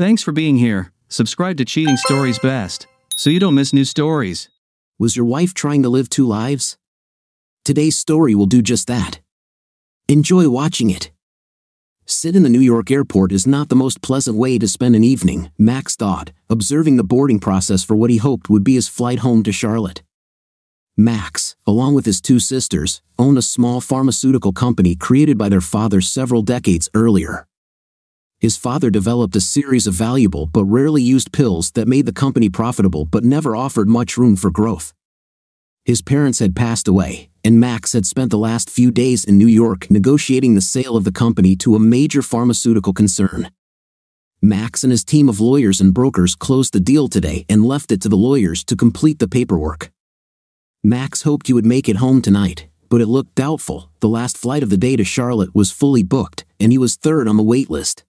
Thanks for being here. Subscribe to Cheating Stories Best so you don't miss new stories. Was your wife trying to live two lives? Today's story will do just that. Enjoy watching it. Sit in the New York airport is not the most pleasant way to spend an evening, Max thought, observing the boarding process for what he hoped would be his flight home to Charlotte. Max, along with his two sisters, owned a small pharmaceutical company created by their father several decades earlier. His father developed a series of valuable but rarely used pills that made the company profitable but never offered much room for growth. His parents had passed away, and Max had spent the last few days in New York negotiating the sale of the company to a major pharmaceutical concern. Max and his team of lawyers and brokers closed the deal today and left it to the lawyers to complete the paperwork. Max hoped he would make it home tonight, but it looked doubtful. The last flight of the day to Charlotte was fully booked, and he was third on the wait list.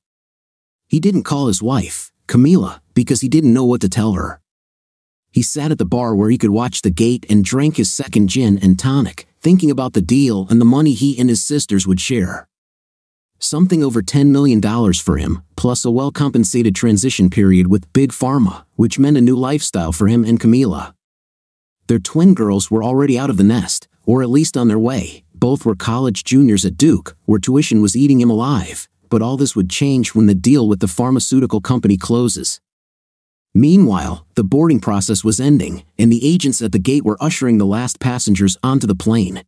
He didn't call his wife, Camila, because he didn't know what to tell her. He sat at the bar where he could watch the gate and drank his second gin and tonic, thinking about the deal and the money he and his sisters would share. Something over $10 million for him, plus a well compensated transition period with Big Pharma, which meant a new lifestyle for him and Camila. Their twin girls were already out of the nest, or at least on their way. Both were college juniors at Duke, where tuition was eating him alive, but all this would change when the deal with the pharmaceutical company closes. Meanwhile, the boarding process was ending, and the agents at the gate were ushering the last passengers onto the plane.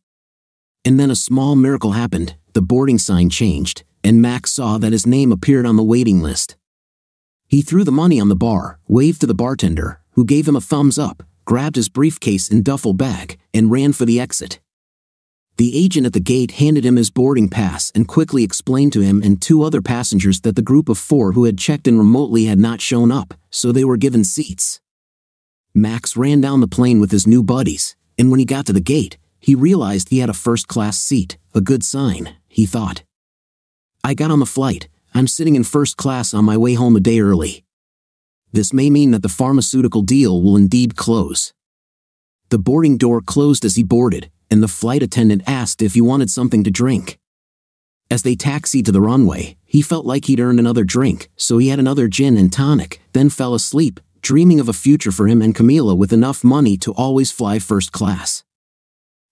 And then a small miracle happened the boarding sign changed, and Max saw that his name appeared on the waiting list. He threw the money on the bar, waved to the bartender, who gave him a thumbs up, grabbed his briefcase and duffel bag, and ran for the exit. The agent at the gate handed him his boarding pass and quickly explained to him and two other passengers that the group of four who had checked in remotely had not shown up, so they were given seats. Max ran down the plane with his new buddies, and when he got to the gate, he realized he had a first class seat, a good sign, he thought. I got on the flight, I'm sitting in first class on my way home a day early. This may mean that the pharmaceutical deal will indeed close. The boarding door closed as he boarded, and the flight attendant asked if he wanted something to drink. As they taxied to the runway, he felt like he'd earned another drink, so he had another gin and tonic, then fell asleep, dreaming of a future for him and Camila with enough money to always fly first class.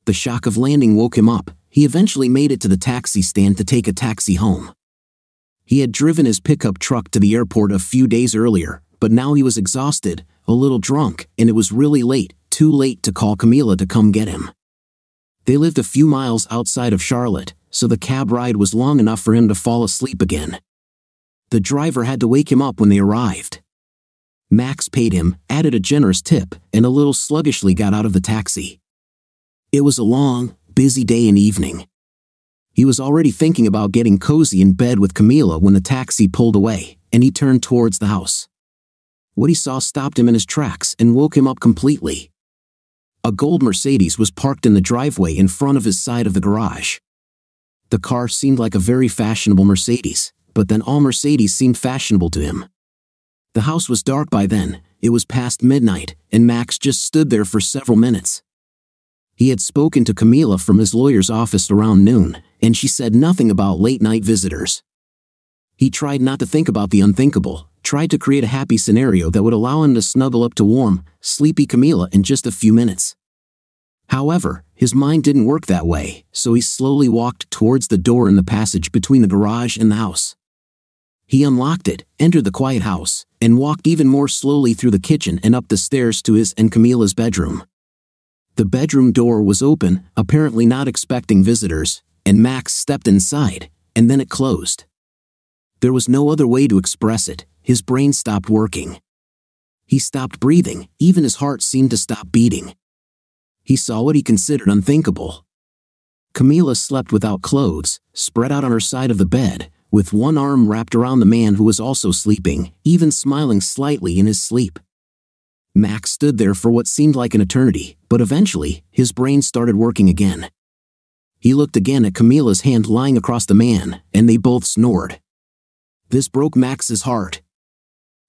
The shock of landing woke him up. He eventually made it to the taxi stand to take a taxi home. He had driven his pickup truck to the airport a few days earlier, but now he was exhausted, a little drunk, and it was really late, too late to call Camila to come get him. They lived a few miles outside of Charlotte, so the cab ride was long enough for him to fall asleep again. The driver had to wake him up when they arrived. Max paid him, added a generous tip, and a little sluggishly got out of the taxi. It was a long, busy day and evening. He was already thinking about getting cozy in bed with Camila when the taxi pulled away, and he turned towards the house. What he saw stopped him in his tracks and woke him up completely. A gold Mercedes was parked in the driveway in front of his side of the garage. The car seemed like a very fashionable Mercedes, but then all Mercedes seemed fashionable to him. The house was dark by then, it was past midnight, and Max just stood there for several minutes. He had spoken to Camila from his lawyer's office around noon, and she said nothing about late night visitors. He tried not to think about the unthinkable, tried to create a happy scenario that would allow him to snuggle up to warm, sleepy Camila in just a few minutes. However, his mind didn't work that way, so he slowly walked towards the door in the passage between the garage and the house. He unlocked it, entered the quiet house, and walked even more slowly through the kitchen and up the stairs to his and Camila's bedroom. The bedroom door was open, apparently not expecting visitors, and Max stepped inside, and then it closed. There was no other way to express it, his brain stopped working. He stopped breathing, even his heart seemed to stop beating. He saw what he considered unthinkable. Camila slept without clothes, spread out on her side of the bed, with one arm wrapped around the man who was also sleeping, even smiling slightly in his sleep. Max stood there for what seemed like an eternity, but eventually, his brain started working again. He looked again at Camila's hand lying across the man, and they both snored. This broke Max's heart.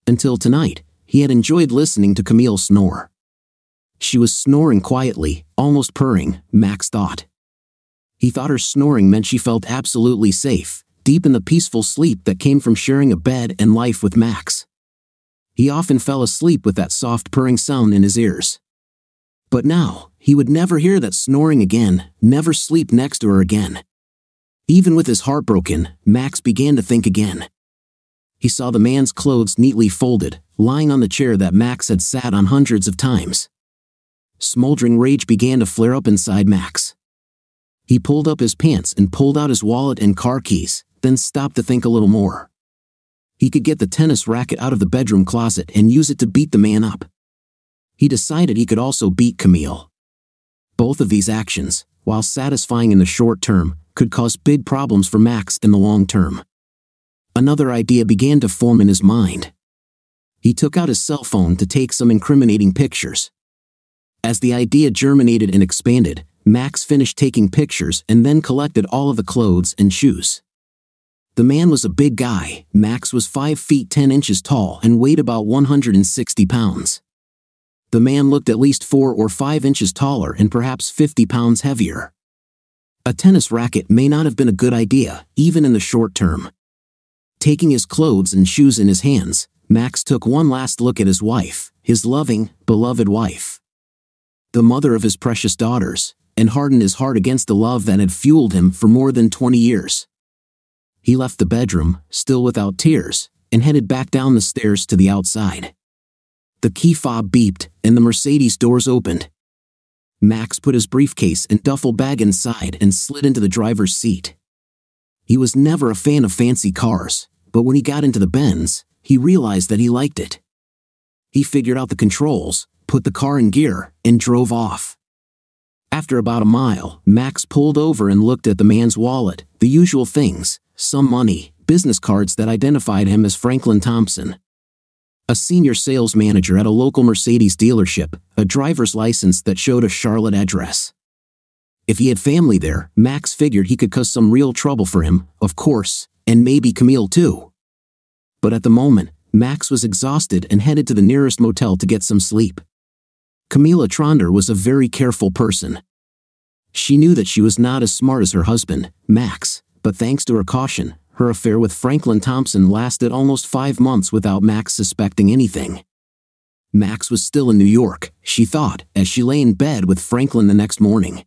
Until tonight, he had enjoyed listening to Camille snore. She was snoring quietly, almost purring, Max thought. He thought her snoring meant she felt absolutely safe, deep in the peaceful sleep that came from sharing a bed and life with Max. He often fell asleep with that soft purring sound in his ears. But now, he would never hear that snoring again, never sleep next to her again. Even with his heart broken, Max began to think again. He saw the man's clothes neatly folded, lying on the chair that Max had sat on hundreds of times. Smoldering rage began to flare up inside Max. He pulled up his pants and pulled out his wallet and car keys, then stopped to think a little more. He could get the tennis racket out of the bedroom closet and use it to beat the man up. He decided he could also beat Camille. Both of these actions, while satisfying in the short term, could cause big problems for Max in the long term. Another idea began to form in his mind. He took out his cell phone to take some incriminating pictures. As the idea germinated and expanded, Max finished taking pictures and then collected all of the clothes and shoes. The man was a big guy. Max was 5 feet 10 inches tall and weighed about 160 pounds. The man looked at least 4 or 5 inches taller and perhaps 50 pounds heavier. A tennis racket may not have been a good idea, even in the short term. Taking his clothes and shoes in his hands, Max took one last look at his wife, his loving, beloved wife. The mother of his precious daughters, and hardened his heart against the love that had fueled him for more than 20 years. He left the bedroom, still without tears, and headed back down the stairs to the outside. The key fob beeped, and the Mercedes doors opened. Max put his briefcase and duffel bag inside and slid into the driver's seat. He was never a fan of fancy cars, but when he got into the Benz, he realized that he liked it. He figured out the controls, put the car in gear, and drove off. After about a mile, Max pulled over and looked at the man's wallet, the usual things, some money, business cards that identified him as Franklin Thompson. A senior sales manager at a local Mercedes dealership, a driver's license that showed a Charlotte address. If he had family there, Max figured he could cause some real trouble for him, of course, and maybe Camille too. But at the moment, Max was exhausted and headed to the nearest motel to get some sleep. Camila Tronder was a very careful person. She knew that she was not as smart as her husband, Max, but thanks to her caution, her affair with Franklin Thompson lasted almost five months without Max suspecting anything. Max was still in New York, she thought, as she lay in bed with Franklin the next morning.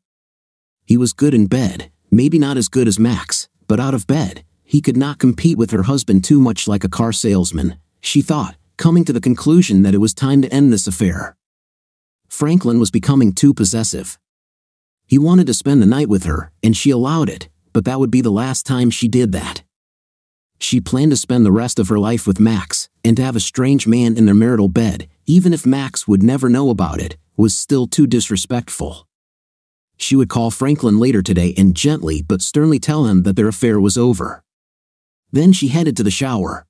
He was good in bed, maybe not as good as Max, but out of bed, he could not compete with her husband too much like a car salesman, she thought, coming to the conclusion that it was time to end this affair. Franklin was becoming too possessive. He wanted to spend the night with her, and she allowed it, but that would be the last time she did that. She planned to spend the rest of her life with Max, and to have a strange man in their marital bed, even if Max would never know about it, was still too disrespectful. She would call Franklin later today and gently but sternly tell him that their affair was over. Then she headed to the shower.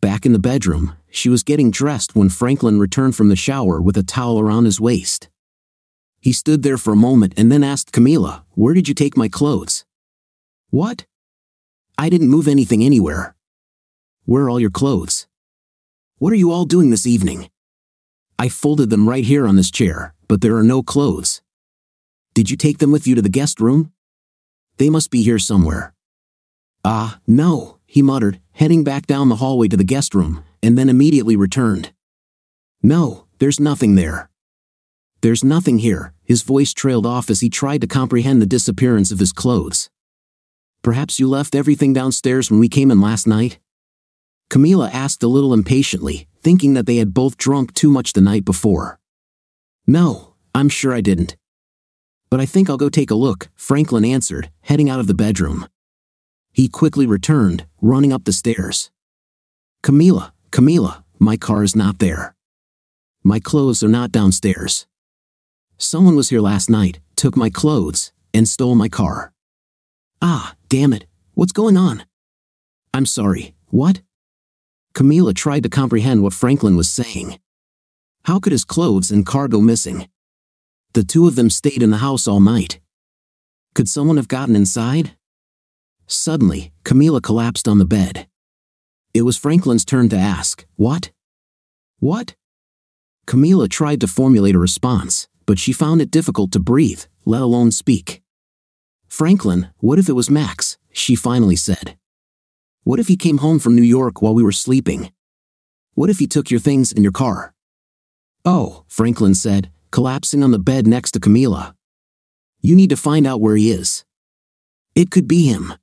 Back in the bedroom, she was getting dressed when Franklin returned from the shower with a towel around his waist. He stood there for a moment and then asked Camila, Where did you take my clothes? What? I didn't move anything anywhere. Where are all your clothes? What are you all doing this evening? I folded them right here on this chair, but there are no clothes. Did you take them with you to the guest room? They must be here somewhere. Ah, no, he muttered, heading back down the hallway to the guest room, and then immediately returned. No, there's nothing there. There's nothing here, his voice trailed off as he tried to comprehend the disappearance of his clothes. Perhaps you left everything downstairs when we came in last night? Camila asked a little impatiently, thinking that they had both drunk too much the night before. No, I'm sure I didn't. But I think I'll go take a look, Franklin answered, heading out of the bedroom. He quickly returned, running up the stairs. Camila, Camila, my car is not there. My clothes are not downstairs. Someone was here last night, took my clothes, and stole my car. Ah, damn it, what's going on? I'm sorry, what? Camila tried to comprehend what Franklin was saying. How could his clothes and car go missing? The two of them stayed in the house all night. Could someone have gotten inside? Suddenly, Camila collapsed on the bed. It was Franklin's turn to ask, What? What? Camila tried to formulate a response, but she found it difficult to breathe, let alone speak. Franklin, what if it was Max? She finally said. What if he came home from New York while we were sleeping? What if he took your things in your car? Oh, Franklin said, collapsing on the bed next to Camila. You need to find out where he is. It could be him.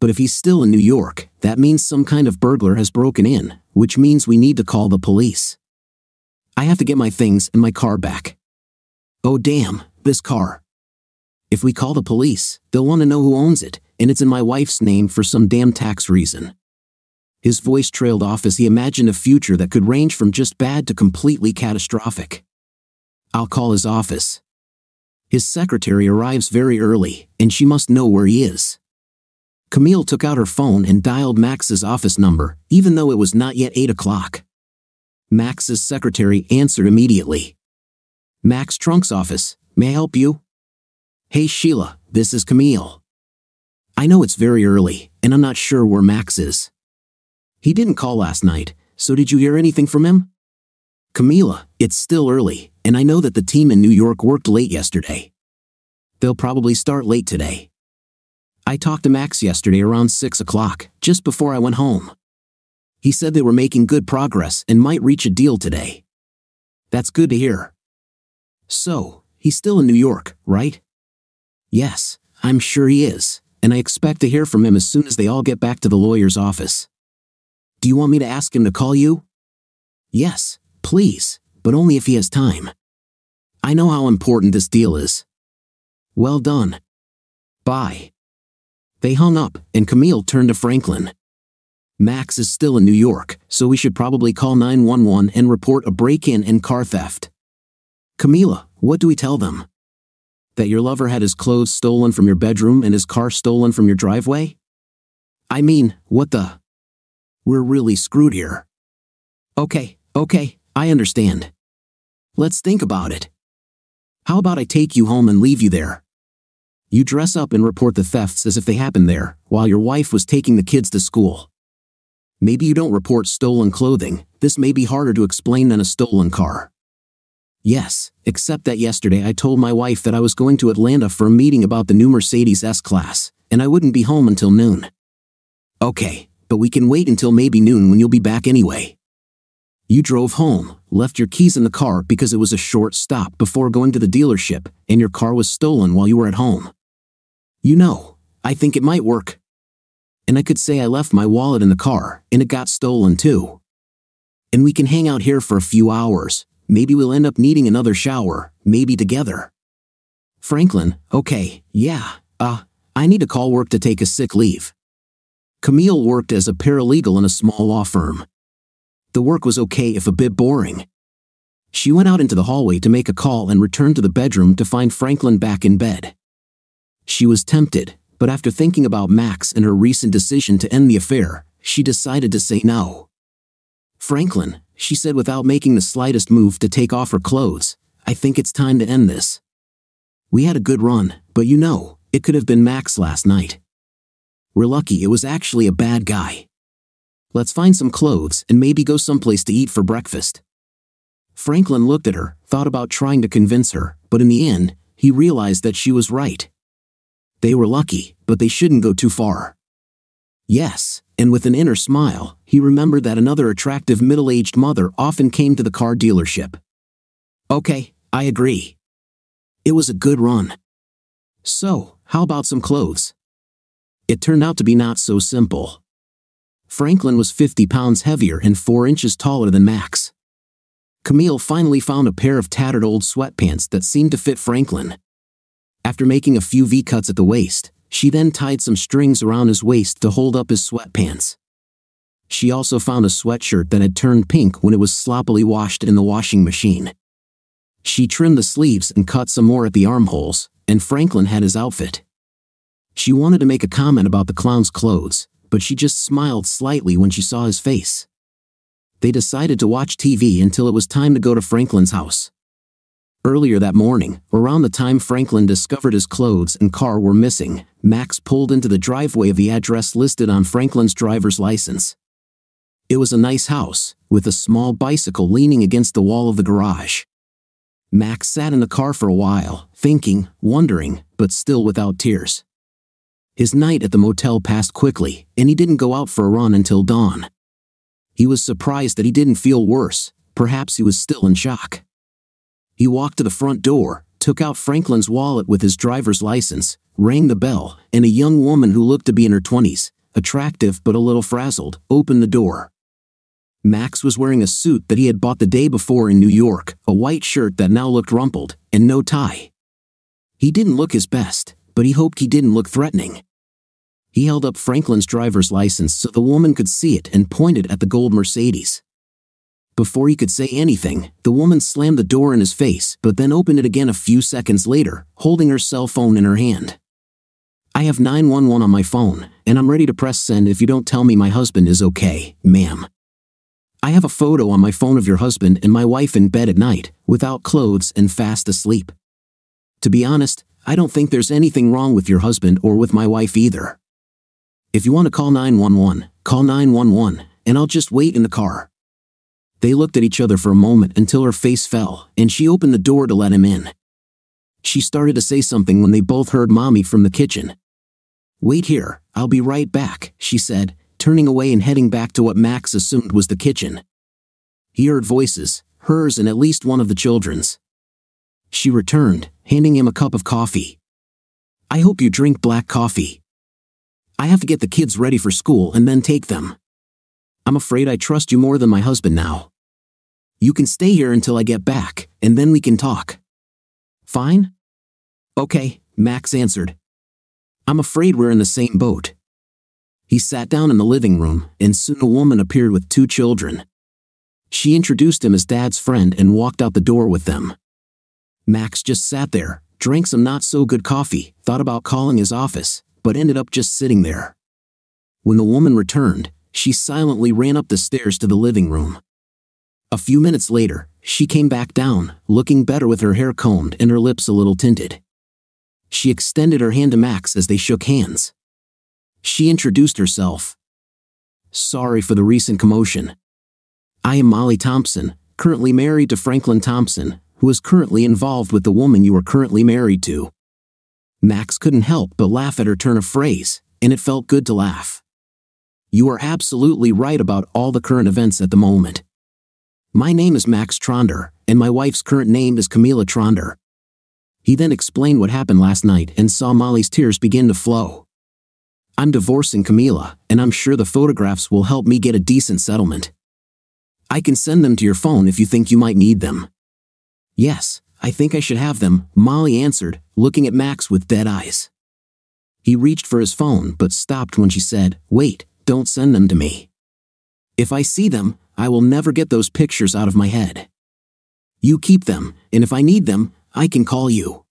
But if he's still in New York, that means some kind of burglar has broken in, which means we need to call the police. I have to get my things and my car back. Oh damn, this car. If we call the police, they'll want to know who owns it, and it's in my wife's name for some damn tax reason. His voice trailed off as he imagined a future that could range from just bad to completely catastrophic. I'll call his office. His secretary arrives very early, and she must know where he is. Camille took out her phone and dialed Max's office number, even though it was not yet 8 o'clock. Max's secretary answered immediately. Max Trunk's office, may I help you? Hey Sheila, this is Camille. I know it's very early, and I'm not sure where Max is. He didn't call last night, so did you hear anything from him? Camila, it's still early, and I know that the team in New York worked late yesterday. They'll probably start late today. I talked to Max yesterday around 6 o'clock, just before I went home. He said they were making good progress and might reach a deal today. That's good to hear. So, he's still in New York, right? Yes, I'm sure he is, and I expect to hear from him as soon as they all get back to the lawyer's office. Do you want me to ask him to call you? Yes, please, but only if he has time. I know how important this deal is. Well done. Bye. They hung up, and Camille turned to Franklin. Max is still in New York, so we should probably call 911 and report a break in and car theft. Camila, what do we tell them? That your lover had his clothes stolen from your bedroom and his car stolen from your driveway? I mean, what the? We're really screwed here. Okay, okay, I understand. Let's think about it. How about I take you home and leave you there? You dress up and report the thefts as if they happened there, while your wife was taking the kids to school. Maybe you don't report stolen clothing, this may be harder to explain than a stolen car. Yes, except that yesterday I told my wife that I was going to Atlanta for a meeting about the new Mercedes S-Class, and I wouldn't be home until noon. Okay, but we can wait until maybe noon when you'll be back anyway. You drove home, left your keys in the car because it was a short stop before going to the dealership, and your car was stolen while you were at home. You know, I think it might work. And I could say I left my wallet in the car, and it got stolen too. And we can hang out here for a few hours. Maybe we'll end up needing another shower, maybe together. Franklin, okay, yeah, uh, I need to call work to take a sick leave. Camille worked as a paralegal in a small law firm. The work was okay if a bit boring. She went out into the hallway to make a call and returned to the bedroom to find Franklin back in bed. She was tempted, but after thinking about Max and her recent decision to end the affair, she decided to say no. Franklin, she said without making the slightest move to take off her clothes, I think it's time to end this. We had a good run, but you know, it could have been Max last night. We're lucky it was actually a bad guy. Let's find some clothes and maybe go someplace to eat for breakfast. Franklin looked at her, thought about trying to convince her, but in the end, he realized that she was right. They were lucky, but they shouldn't go too far. Yes, and with an inner smile, he remembered that another attractive middle aged mother often came to the car dealership. Okay, I agree. It was a good run. So, how about some clothes? It turned out to be not so simple. Franklin was 50 pounds heavier and 4 inches taller than Max. Camille finally found a pair of tattered old sweatpants that seemed to fit Franklin. After making a few V-cuts at the waist, she then tied some strings around his waist to hold up his sweatpants. She also found a sweatshirt that had turned pink when it was sloppily washed in the washing machine. She trimmed the sleeves and cut some more at the armholes, and Franklin had his outfit. She wanted to make a comment about the clown's clothes, but she just smiled slightly when she saw his face. They decided to watch TV until it was time to go to Franklin's house. Earlier that morning, around the time Franklin discovered his clothes and car were missing, Max pulled into the driveway of the address listed on Franklin's driver's license. It was a nice house, with a small bicycle leaning against the wall of the garage. Max sat in the car for a while, thinking, wondering, but still without tears. His night at the motel passed quickly, and he didn't go out for a run until dawn. He was surprised that he didn't feel worse, perhaps he was still in shock. He walked to the front door, took out Franklin's wallet with his driver's license, rang the bell, and a young woman who looked to be in her 20s, attractive but a little frazzled, opened the door. Max was wearing a suit that he had bought the day before in New York, a white shirt that now looked rumpled, and no tie. He didn't look his best, but he hoped he didn't look threatening. He held up Franklin's driver's license so the woman could see it and pointed at the gold Mercedes. Before he could say anything, the woman slammed the door in his face, but then opened it again a few seconds later, holding her cell phone in her hand. I have 911 on my phone, and I'm ready to press send if you don't tell me my husband is okay, ma'am. I have a photo on my phone of your husband and my wife in bed at night, without clothes and fast asleep. To be honest, I don't think there's anything wrong with your husband or with my wife either. If you want to call 911, call 911, and I'll just wait in the car. They looked at each other for a moment until her face fell, and she opened the door to let him in. She started to say something when they both heard Mommy from the kitchen. Wait here, I'll be right back, she said, turning away and heading back to what Max assumed was the kitchen. He heard voices, hers and at least one of the children's. She returned, handing him a cup of coffee. I hope you drink black coffee. I have to get the kids ready for school and then take them. I'm afraid I trust you more than my husband now. You can stay here until I get back, and then we can talk. Fine? Okay, Max answered. I'm afraid we're in the same boat. He sat down in the living room, and soon a woman appeared with two children. She introduced him as Dad's friend and walked out the door with them. Max just sat there, drank some not so good coffee, thought about calling his office, but ended up just sitting there. When the woman returned, she silently ran up the stairs to the living room. A few minutes later, she came back down, looking better with her hair combed and her lips a little tinted. She extended her hand to Max as they shook hands. She introduced herself. Sorry for the recent commotion. I am Molly Thompson, currently married to Franklin Thompson, who is currently involved with the woman you are currently married to. Max couldn't help but laugh at her turn of phrase, and it felt good to laugh. You are absolutely right about all the current events at the moment. My name is Max Tronder, and my wife's current name is Camila Tronder. He then explained what happened last night and saw Molly's tears begin to flow. I'm divorcing Camila, and I'm sure the photographs will help me get a decent settlement. I can send them to your phone if you think you might need them. Yes, I think I should have them, Molly answered, looking at Max with dead eyes. He reached for his phone but stopped when she said, Wait, don't send them to me. If I see them, I will never get those pictures out of my head. You keep them, and if I need them, I can call you.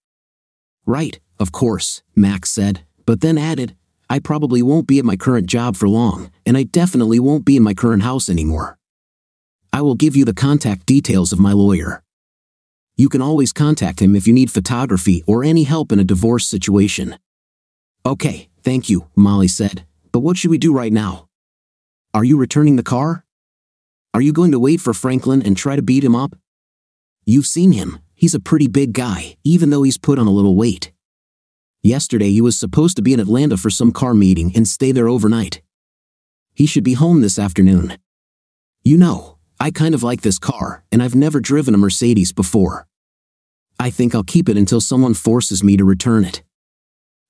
Right, of course, Max said, but then added, I probably won't be at my current job for long, and I definitely won't be in my current house anymore. I will give you the contact details of my lawyer. You can always contact him if you need photography or any help in a divorce situation. Okay, thank you, Molly said, but what should we do right now? Are you returning the car? Are you going to wait for Franklin and try to beat him up? You've seen him, he's a pretty big guy, even though he's put on a little weight. Yesterday he was supposed to be in Atlanta for some car meeting and stay there overnight. He should be home this afternoon. You know, I kind of like this car, and I've never driven a Mercedes before. I think I'll keep it until someone forces me to return it.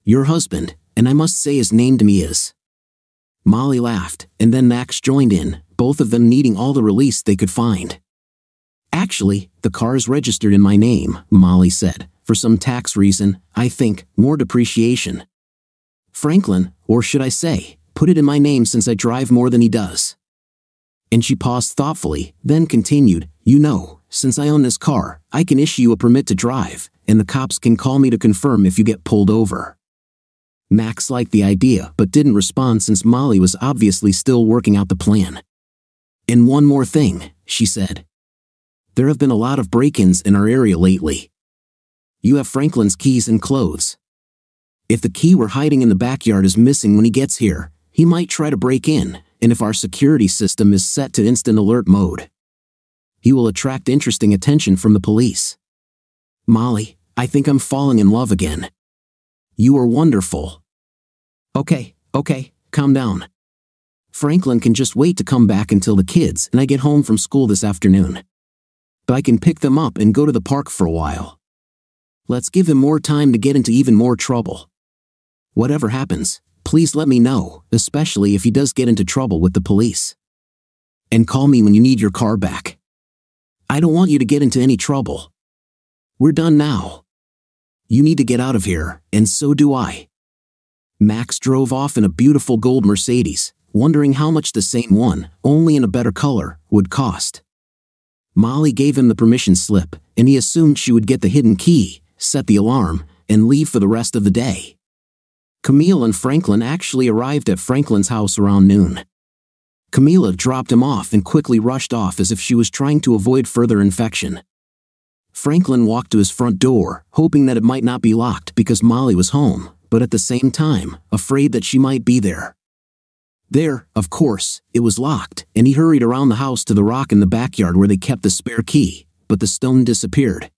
Your husband, and I must say his name to me is Molly laughed, and then Max joined in, both of them needing all the release they could find. Actually, the car is registered in my name, Molly said, for some tax reason, I think, more depreciation. Franklin, or should I say, put it in my name since I drive more than he does. And she paused thoughtfully, then continued, You know, since I own this car, I can issue you a permit to drive, and the cops can call me to confirm if you get pulled over. Max liked the idea but didn't respond since Molly was obviously still working out the plan. And one more thing, she said. There have been a lot of break ins in our area lately. You have Franklin's keys and clothes. If the key we're hiding in the backyard is missing when he gets here, he might try to break in, and if our security system is set to instant alert mode, he will attract interesting attention from the police. Molly, I think I'm falling in love again. You are wonderful. Okay, okay, calm down. Franklin can just wait to come back until the kids and I get home from school this afternoon. But I can pick them up and go to the park for a while. Let's give him more time to get into even more trouble. Whatever happens, please let me know, especially if he does get into trouble with the police. And call me when you need your car back. I don't want you to get into any trouble. We're done now. You need to get out of here, and so do I. Max drove off in a beautiful gold Mercedes, wondering how much the same one, only in a better color, would cost. Molly gave him the permission slip, and he assumed she would get the hidden key, set the alarm, and leave for the rest of the day. Camille and Franklin actually arrived at Franklin's house around noon. Camila dropped him off and quickly rushed off as if she was trying to avoid further infection. Franklin walked to his front door, hoping that it might not be locked because Molly was home, but at the same time, afraid that she might be there. There, of course, it was locked, and he hurried around the house to the rock in the backyard where they kept the spare key, but the stone disappeared.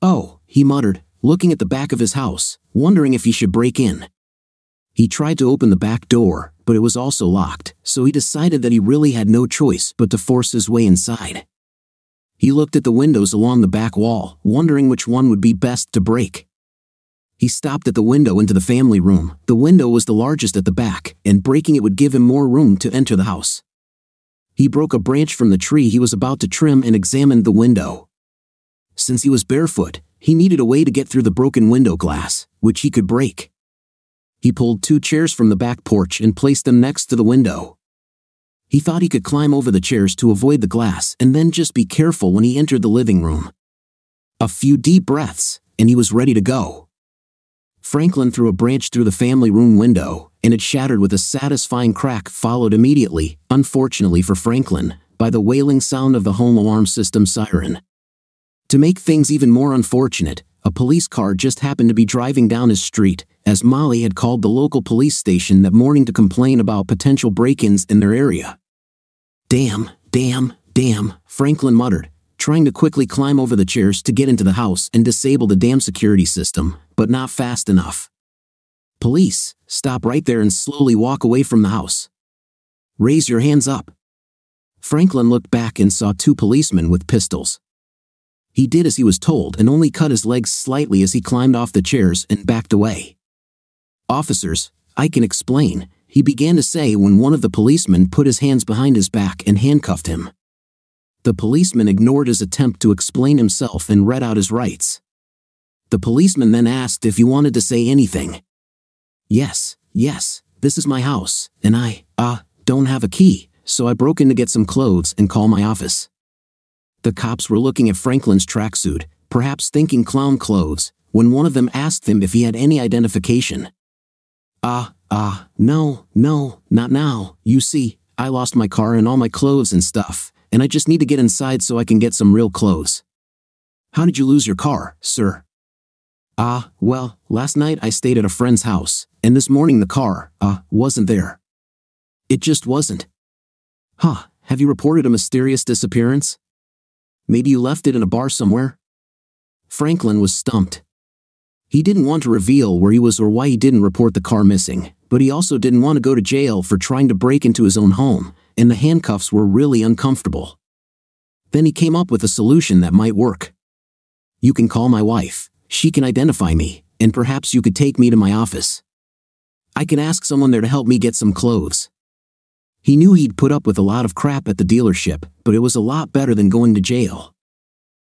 Oh, he muttered, looking at the back of his house, wondering if he should break in. He tried to open the back door, but it was also locked, so he decided that he really had no choice but to force his way inside. He looked at the windows along the back wall, wondering which one would be best to break. He stopped at the window into the family room. The window was the largest at the back, and breaking it would give him more room to enter the house. He broke a branch from the tree he was about to trim and examined the window. Since he was barefoot, he needed a way to get through the broken window glass, which he could break. He pulled two chairs from the back porch and placed them next to the window. He thought he could climb over the chairs to avoid the glass and then just be careful when he entered the living room. A few deep breaths, and he was ready to go. Franklin threw a branch through the family room window, and it shattered with a satisfying crack, followed immediately, unfortunately for Franklin, by the wailing sound of the home alarm system siren. To make things even more unfortunate, a police car just happened to be driving down his street, as Molly had called the local police station that morning to complain about potential break ins in their area. Damn, damn, damn, Franklin muttered, trying to quickly climb over the chairs to get into the house and disable the damn security system, but not fast enough. Police, stop right there and slowly walk away from the house. Raise your hands up. Franklin looked back and saw two policemen with pistols. He did as he was told and only cut his legs slightly as he climbed off the chairs and backed away. Officers, I can explain, he began to say when one of the policemen put his hands behind his back and handcuffed him. The policeman ignored his attempt to explain himself and read out his rights. The policeman then asked if he wanted to say anything. Yes, yes, this is my house, and I, uh, don't have a key, so I broke in to get some clothes and call my office. The cops were looking at Franklin's tracksuit, perhaps thinking clown clothes, when one of them asked him if he had any identification. Ah, uh, ah, uh, no, no, not now. You see, I lost my car and all my clothes and stuff, and I just need to get inside so I can get some real clothes. How did you lose your car, sir? Ah, uh, well, last night I stayed at a friend's house, and this morning the car, uh, wasn't there. It just wasn't. Huh, have you reported a mysterious disappearance? Maybe you left it in a bar somewhere? Franklin was stumped. He didn't want to reveal where he was or why he didn't report the car missing, but he also didn't want to go to jail for trying to break into his own home, and the handcuffs were really uncomfortable. Then he came up with a solution that might work. You can call my wife, she can identify me, and perhaps you could take me to my office. I can ask someone there to help me get some clothes. He knew he'd put up with a lot of crap at the dealership, but it was a lot better than going to jail.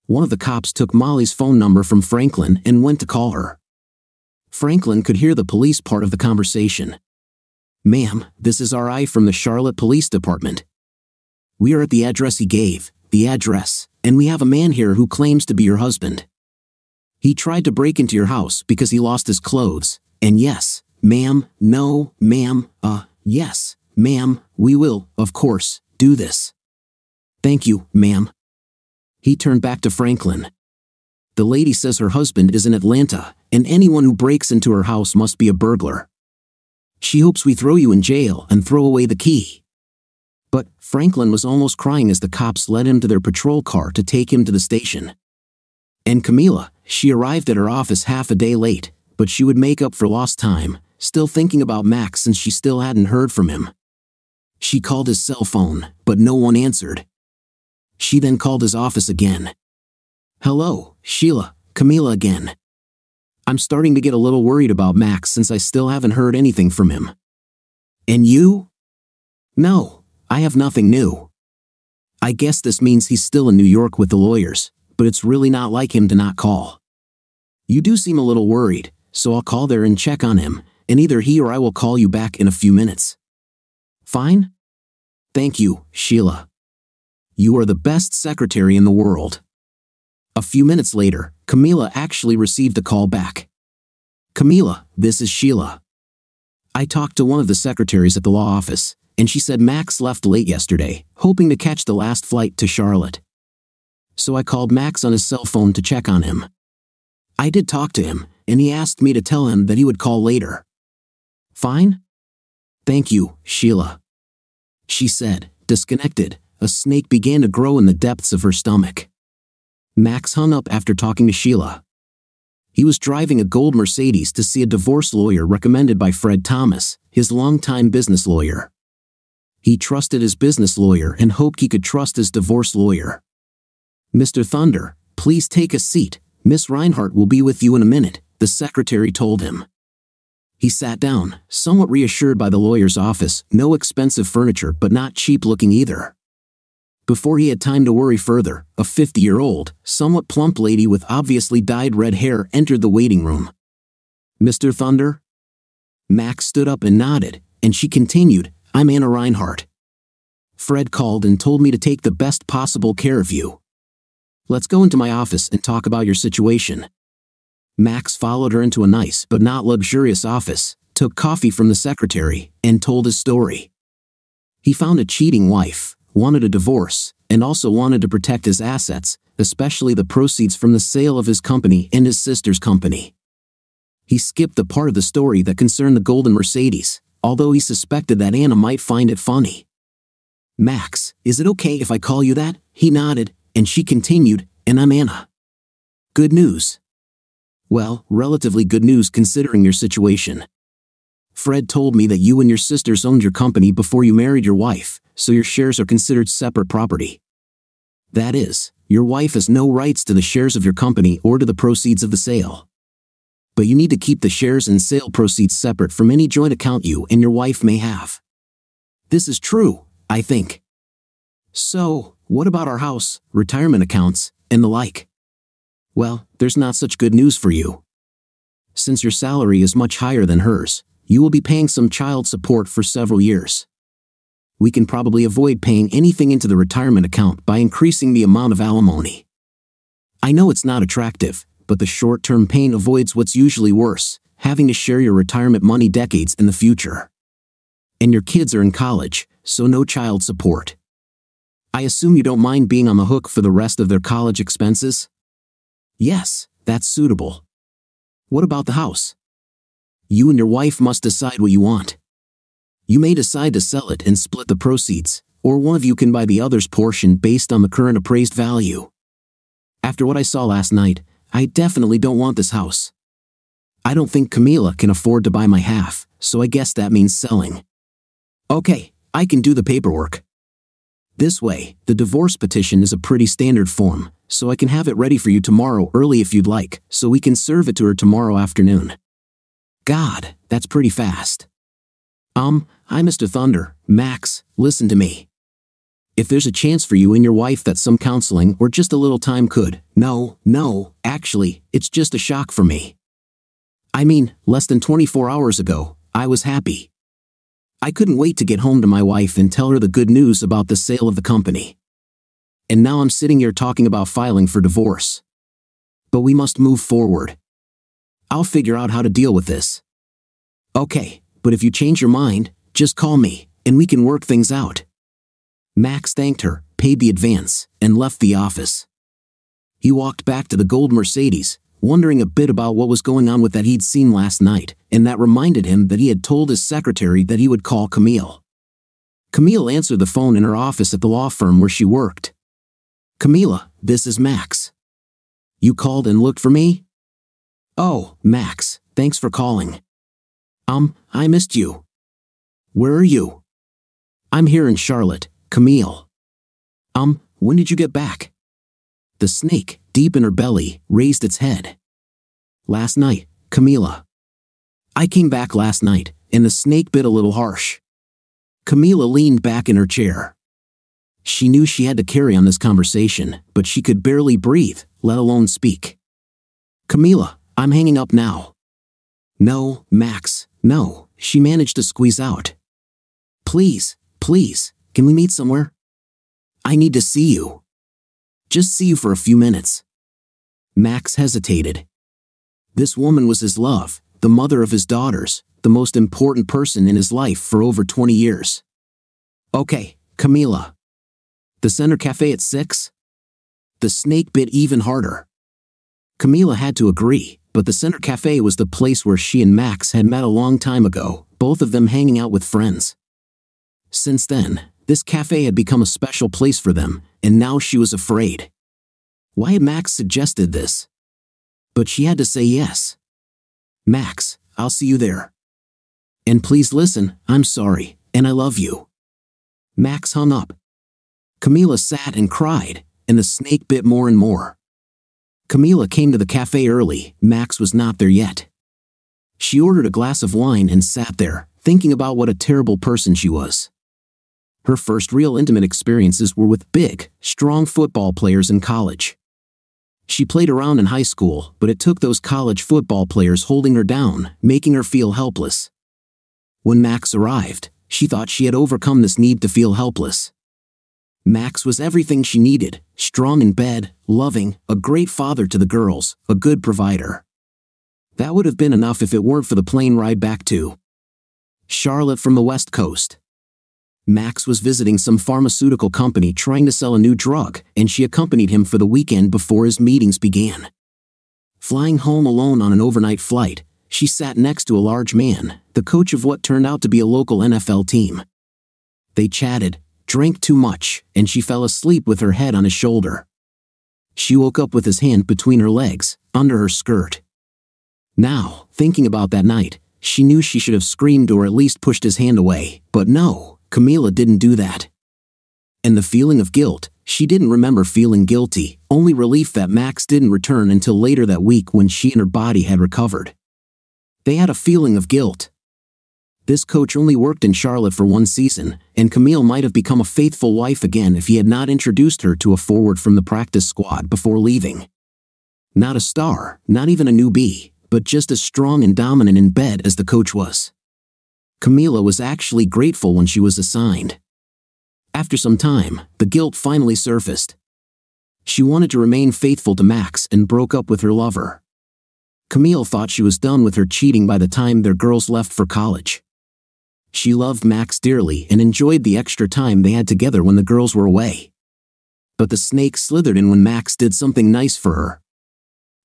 One of the cops took Molly's phone number from Franklin and went to call her. Franklin could hear the police part of the conversation. Ma'am, this is RI from the Charlotte Police Department. We are at the address he gave, the address, and we have a man here who claims to be your husband. He tried to break into your house because he lost his clothes, and yes, ma'am, no, ma'am, uh, yes, ma'am, we will, of course, do this. Thank you, ma'am. He turned back to Franklin. The lady says her husband is in Atlanta, and anyone who breaks into her house must be a burglar. She hopes we throw you in jail and throw away the key. But Franklin was almost crying as the cops led him to their patrol car to take him to the station. And Camila, she arrived at her office half a day late, but she would make up for lost time, still thinking about Max since she still hadn't heard from him. She called his cell phone, but no one answered. She then called his office again. Hello, Sheila, Camila again. I'm starting to get a little worried about Max since I still haven't heard anything from him. And you? No, I have nothing new. I guess this means he's still in New York with the lawyers, but it's really not like him to not call. You do seem a little worried, so I'll call there and check on him, and either he or I will call you back in a few minutes. Fine? Thank you, Sheila. You are the best secretary in the world. A few minutes later, Camila actually received a call back. Camila, this is Sheila. I talked to one of the secretaries at the law office, and she said Max left late yesterday, hoping to catch the last flight to Charlotte. So I called Max on his cell phone to check on him. I did talk to him, and he asked me to tell him that he would call later. Fine? Thank you, Sheila. She said, disconnected, a snake began to grow in the depths of her stomach. Max hung up after talking to Sheila. He was driving a gold Mercedes to see a divorce lawyer recommended by Fred Thomas, his longtime business lawyer. He trusted his business lawyer and hoped he could trust his divorce lawyer. Mr. Tronder, please take a seat. Miss Reinhardt will be with you in a minute, the secretary told him. He sat down, somewhat reassured by the lawyer's office, no expensive furniture but not cheap looking either. Before he had time to worry further, a 50 year old, somewhat plump lady with obviously dyed red hair entered the waiting room. Mr. Tronder? Max stood up and nodded, and she continued, I'm Anna Reinhardt. Fred called and told me to take the best possible care of you. Let's go into my office and talk about your situation. Max followed her into a nice but not luxurious office, took coffee from the secretary, and told his story. He found a cheating wife, wanted a divorce, and also wanted to protect his assets, especially the proceeds from the sale of his company and his sister's company. He skipped the part of the story that concerned the golden Mercedes, although he suspected that Anna might find it funny. Max, is it okay if I call you that? He nodded, and she continued, and I'm Anna. Good news. Well, relatively good news considering your situation. Fred told me that you and your sisters owned your company before you married your wife, so your shares are considered separate property. That is, your wife has no rights to the shares of your company or to the proceeds of the sale but you need to keep the shares and sale proceeds separate from any joint account you and your wife may have. This is true, I think. So, what about our house, retirement accounts, and the like? Well, there's not such good news for you. Since your salary is much higher than hers, you will be paying some child support for several years. We can probably avoid paying anything into the retirement account by increasing the amount of alimony. I know it's not attractive, but the short term pain avoids what's usually worse having to share your retirement money decades in the future. And your kids are in college, so no child support. I assume you don't mind being on the hook for the rest of their college expenses? Yes, that's suitable. What about the house? You and your wife must decide what you want. You may decide to sell it and split the proceeds, or one of you can buy the other's portion based on the current appraised value. After what I saw last night, I definitely don't want this house. I don't think Camila can afford to buy my half, so I guess that means selling. Okay, I can do the paperwork. This way, the divorce petition is a pretty standard form, so I can have it ready for you tomorrow early if you'd like, so we can serve it to her tomorrow afternoon. God, that's pretty fast. Um, hi Mr. Tronder, Max, listen to me. If there's a chance for you and your wife that some counseling or just a little time could, no, no, actually, it's just a shock for me. I mean, less than 24 hours ago, I was happy. I couldn't wait to get home to my wife and tell her the good news about the sale of the company. And now I'm sitting here talking about filing for divorce. But we must move forward. I'll figure out how to deal with this. Okay, but if you change your mind, just call me, and we can work things out. Max thanked her, paid the advance, and left the office. He walked back to the gold Mercedes, wondering a bit about what was going on with that he'd seen last night, and that reminded him that he had told his secretary that he would call Camille. Camille answered the phone in her office at the law firm where she worked. Camila, this is Max. You called and looked for me? Oh, Max, thanks for calling. Um, I missed you. Where are you? I'm here in Charlotte, Camille. Um, when did you get back? The snake, deep in her belly, raised its head. Last night, Camila. I came back last night, and the snake bit a little harsh. Camila leaned back in her chair. She knew she had to carry on this conversation, but she could barely breathe, let alone speak. Camila, I'm hanging up now. No, Max, no, she managed to squeeze out. Please, please, can we meet somewhere? I need to see you. Just see you for a few minutes. Max hesitated. This woman was his love, the mother of his daughters, the most important person in his life for over 20 years. Okay, Camila. The Center Cafe at 6? The snake bit even harder. Camila had to agree, but the Center Cafe was the place where she and Max had met a long time ago, both of them hanging out with friends. Since then, this cafe had become a special place for them, and now she was afraid. Why had Max suggested this? But she had to say yes. Max, I'll see you there. And please listen, I'm sorry, and I love you. Max hung up. Camila sat and cried, and the snake bit more and more. Camila came to the cafe early, Max was not there yet. She ordered a glass of wine and sat there, thinking about what a terrible person she was. Her first real intimate experiences were with big, strong football players in college. She played around in high school, but it took those college football players holding her down, making her feel helpless. When Max arrived, she thought she had overcome this need to feel helpless. Max was everything she needed strong in bed, loving, a great father to the girls, a good provider. That would have been enough if it weren't for the plane ride back to Charlotte from the West Coast. Max was visiting some pharmaceutical company trying to sell a new drug, and she accompanied him for the weekend before his meetings began. Flying home alone on an overnight flight, she sat next to a large man, the coach of what turned out to be a local NFL team. They chatted, drank too much, and she fell asleep with her head on his shoulder. She woke up with his hand between her legs, under her skirt. Now, thinking about that night, she knew she should have screamed or at least pushed his hand away, but no, Camila didn't do that. And the feeling of guilt, she didn't remember feeling guilty, only relief that Max didn't return until later that week when she and her body had recovered. They had a feeling of guilt, this coach only worked in Charlotte for one season, and Camille might have become a faithful wife again if he had not introduced her to a forward from the practice squad before leaving. Not a star, not even a newbie, but just as strong and dominant in bed as the coach was. Camila was actually grateful when she was assigned. After some time, the guilt finally surfaced. She wanted to remain faithful to Max and broke up with her lover. Camille thought she was done with her cheating by the time their girls left for college. She loved Max dearly and enjoyed the extra time they had together when the girls were away. But the snake slithered in when Max did something nice for her.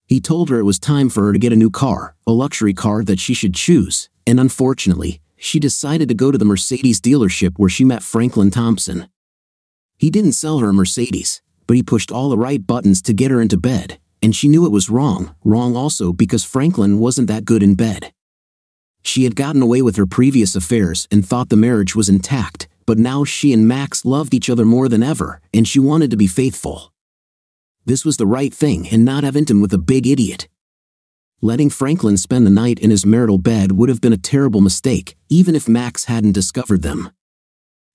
He told her it was time for her to get a new car, a luxury car that she should choose, and unfortunately, she decided to go to the Mercedes dealership where she met Franklin Thompson. He didn't sell her a Mercedes, but he pushed all the right buttons to get her into bed, and she knew it was wrong, wrong also because Franklin wasn't that good in bed. She had gotten away with her previous affairs and thought the marriage was intact, but now she and Max loved each other more than ever, and she wanted to be faithful. This was the right thing and not have intim with a big idiot. Letting Franklin spend the night in his marital bed would have been a terrible mistake, even if Max hadn't discovered them.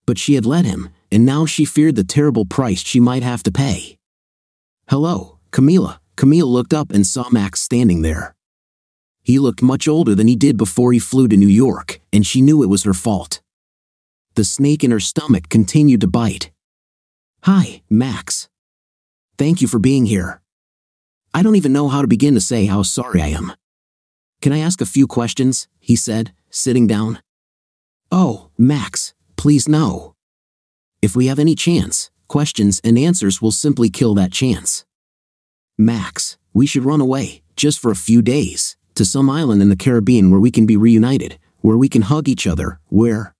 But she had let him, and now she feared the terrible price she might have to pay. Hello, Camila. Camille looked up and saw Max standing there. He looked much older than he did before he flew to New York, and she knew it was her fault. The snake in her stomach continued to bite. Hi, Max. Thank you for being here. I don't even know how to begin to say how sorry I am. Can I ask a few questions? He said, sitting down. Oh, Max, please no. If we have any chance, questions and answers will simply kill that chance. Max, we should run away, just for a few days, to some island in the Caribbean where we can be reunited, where we can hug each other, where.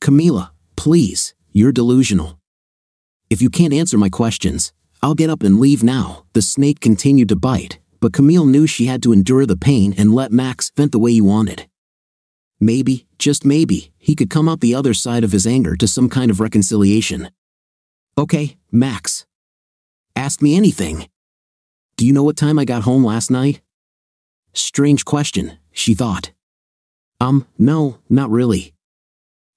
Camila, please, you're delusional. If you can't answer my questions, I'll get up and leave now. The snake continued to bite, but Camille knew she had to endure the pain and let Max vent the way he wanted. Maybe, just maybe, he could come out the other side of his anger to some kind of reconciliation. Okay, Max. Ask me anything. Do you know what time I got home last night? Strange question, she thought. Um, no, not really.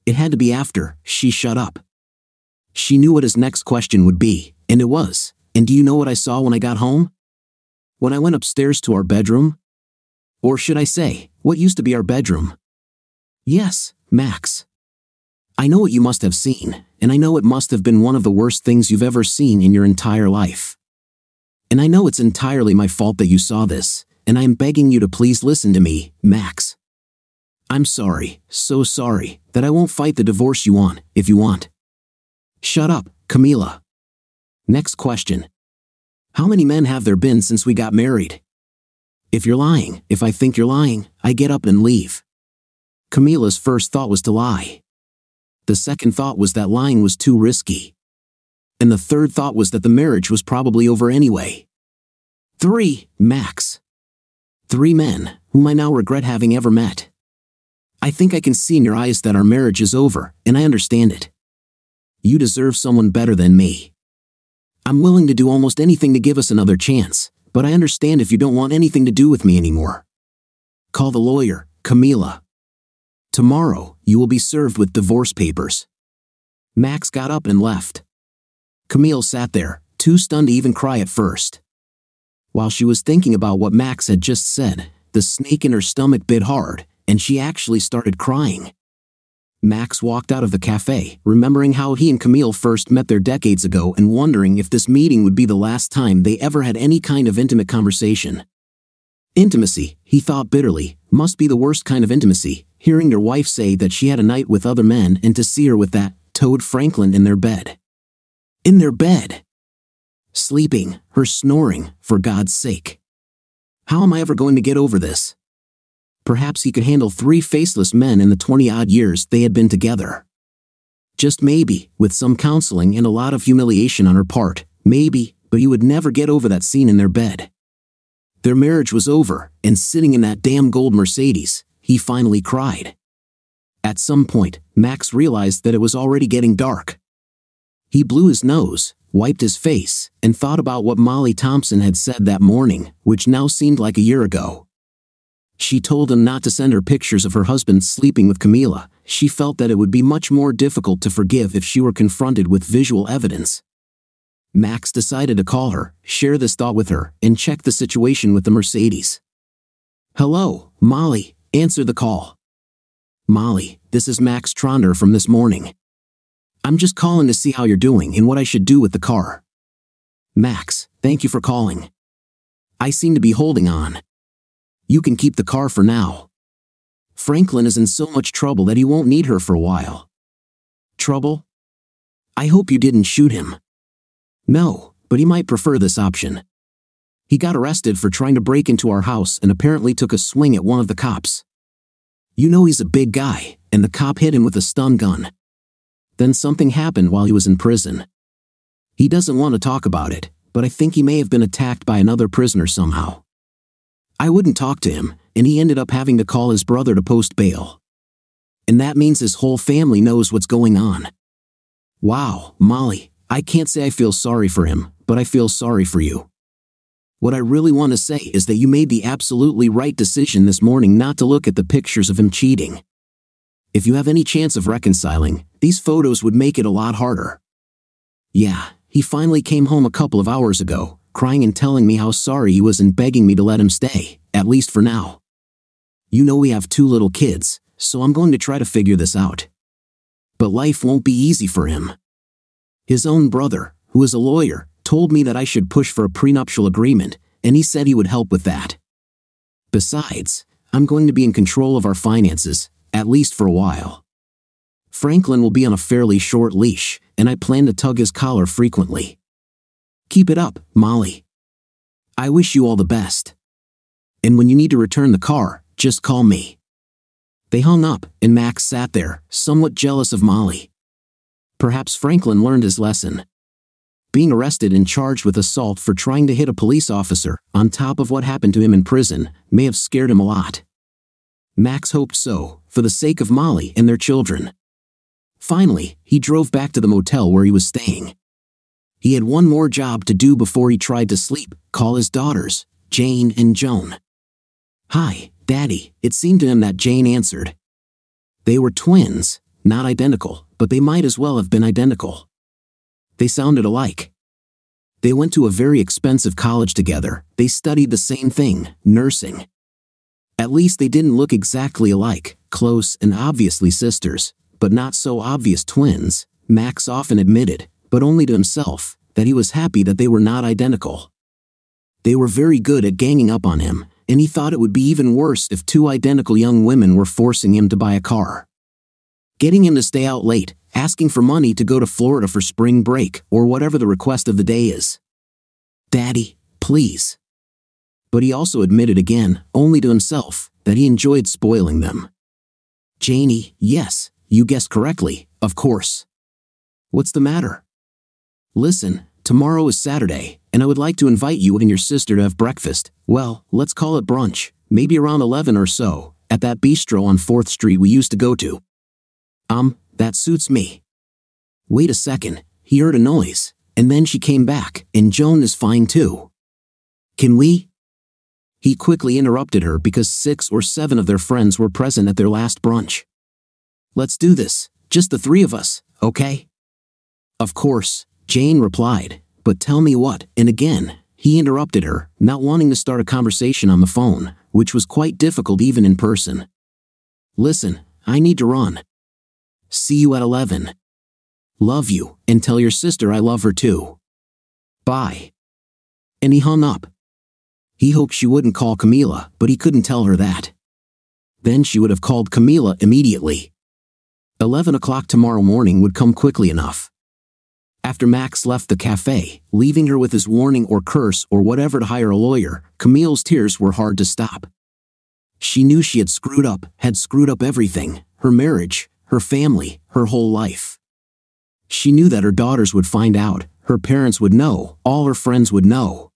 It had to be after, she shut up. She knew what his next question would be, and it was, and do you know what I saw when I got home? When I went upstairs to our bedroom? Or should I say, what used to be our bedroom? Yes, Max. I know what you must have seen, and I know it must have been one of the worst things you've ever seen in your entire life. And I know it's entirely my fault that you saw this, and I am begging you to please listen to me, Max. I'm sorry, so sorry, that I won't fight the divorce you want, if you want. Shut up, Camila. Next question. How many men have there been since we got married? If you're lying, if I think you're lying, I get up and leave. Camila's first thought was to lie. The second thought was that lying was too risky. And the third thought was that the marriage was probably over anyway. Three, max. Three men, whom I now regret having ever met. I think I can see in your eyes that our marriage is over, and I understand it. You deserve someone better than me. I'm willing to do almost anything to give us another chance, but I understand if you don't want anything to do with me anymore. Call the lawyer, Camila. Tomorrow, you will be served with divorce papers. Max got up and left. Camille sat there, too stunned to even cry at first. While she was thinking about what Max had just said, the snake in her stomach bit hard, and she actually started crying. Max walked out of the cafe, remembering how he and Camille first met there decades ago and wondering if this meeting would be the last time they ever had any kind of intimate conversation. Intimacy, he thought bitterly, must be the worst kind of intimacy, hearing their wife say that she had a night with other men and to see her with that Toad Franklin in their bed. In their bed. Sleeping, her snoring, for God's sake. How am I ever going to get over this? Perhaps he could handle three faceless men in the 20 odd years they had been together. Just maybe, with some counseling and a lot of humiliation on her part, maybe, but he would never get over that scene in their bed. Their marriage was over, and sitting in that damn gold Mercedes, he finally cried. At some point, Max realized that it was already getting dark. He blew his nose, wiped his face, and thought about what Molly Thompson had said that morning, which now seemed like a year ago. She told him not to send her pictures of her husband sleeping with Camila. She felt that it would be much more difficult to forgive if she were confronted with visual evidence. Max decided to call her, share this thought with her, and check the situation with the Mercedes. Hello, Molly, answer the call. Molly, this is Max Tronder from this morning. I'm just calling to see how you're doing and what I should do with the car. Max, thank you for calling. I seem to be holding on. You can keep the car for now. Franklin is in so much trouble that he won't need her for a while. Trouble? I hope you didn't shoot him. No, but he might prefer this option. He got arrested for trying to break into our house and apparently took a swing at one of the cops. You know he's a big guy, and the cop hit him with a stun gun. Then something happened while he was in prison. He doesn't want to talk about it, but I think he may have been attacked by another prisoner somehow. I wouldn't talk to him, and he ended up having to call his brother to post bail. And that means his whole family knows what's going on. Wow, Molly, I can't say I feel sorry for him, but I feel sorry for you. What I really want to say is that you made the absolutely right decision this morning not to look at the pictures of him cheating. If you have any chance of reconciling, these photos would make it a lot harder. Yeah, he finally came home a couple of hours ago, crying and telling me how sorry he was and begging me to let him stay, at least for now. You know we have two little kids, so I'm going to try to figure this out. But life won't be easy for him. His own brother, who is a lawyer, told me that I should push for a prenuptial agreement, and he said he would help with that. Besides, I'm going to be in control of our finances, at least for a while. Franklin will be on a fairly short leash, and I plan to tug his collar frequently. Keep it up, Molly. I wish you all the best. And when you need to return the car, just call me. They hung up, and Max sat there, somewhat jealous of Molly. Perhaps Franklin learned his lesson. Being arrested and charged with assault for trying to hit a police officer, on top of what happened to him in prison, may have scared him a lot. Max hoped so, for the sake of Molly and their children. Finally, he drove back to the motel where he was staying. He had one more job to do before he tried to sleep call his daughters, Jane and Joan. Hi, Daddy, it seemed to him that Jane answered. They were twins, not identical, but they might as well have been identical. They sounded alike. They went to a very expensive college together, they studied the same thing, nursing. At least they didn't look exactly alike, close and obviously sisters, but not so obvious twins, Max often admitted, but only to himself, that he was happy that they were not identical. They were very good at ganging up on him, and he thought it would be even worse if two identical young women were forcing him to buy a car. Getting him to stay out late, asking for money to go to Florida for spring break, or whatever the request of the day is. Daddy, please. But he also admitted again, only to himself, that he enjoyed spoiling them. Janie, yes, you guessed correctly, of course. What's the matter? Listen, tomorrow is Saturday, and I would like to invite you and your sister to have breakfast. Well, let's call it brunch, maybe around 11 or so, at that bistro on 4th Street we used to go to. Um, that suits me. Wait a second, he heard a noise, and then she came back, and Joan is fine too. Can we? He quickly interrupted her because six or seven of their friends were present at their last brunch. Let's do this, just the three of us, okay? Of course, Jane replied, but tell me what, and again, he interrupted her, not wanting to start a conversation on the phone, which was quite difficult even in person. Listen, I need to run. See you at 11. Love you, and tell your sister I love her too. Bye. And he hung up. He hoped she wouldn't call Camila, but he couldn't tell her that. Then she would have called Camila immediately. 11 o'clock tomorrow morning would come quickly enough. After Max left the cafe, leaving her with his warning or curse or whatever to hire a lawyer, Camille's tears were hard to stop. She knew she had screwed up, had screwed up everything her marriage, her family, her whole life. She knew that her daughters would find out, her parents would know, all her friends would know.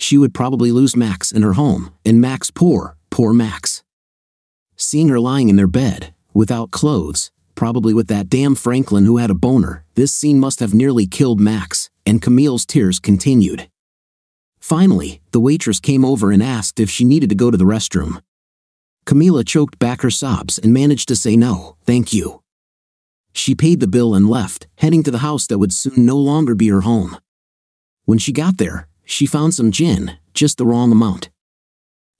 She would probably lose Max and her home, and Max poor, poor Max. Seeing her lying in their bed, without clothes, probably with that damn Franklin who had a boner, this scene must have nearly killed Max, and Camille's tears continued. Finally, the waitress came over and asked if she needed to go to the restroom. Camila choked back her sobs and managed to say no, thank you. She paid the bill and left, heading to the house that would soon no longer be her home. When she got there, she found some gin, just the wrong amount.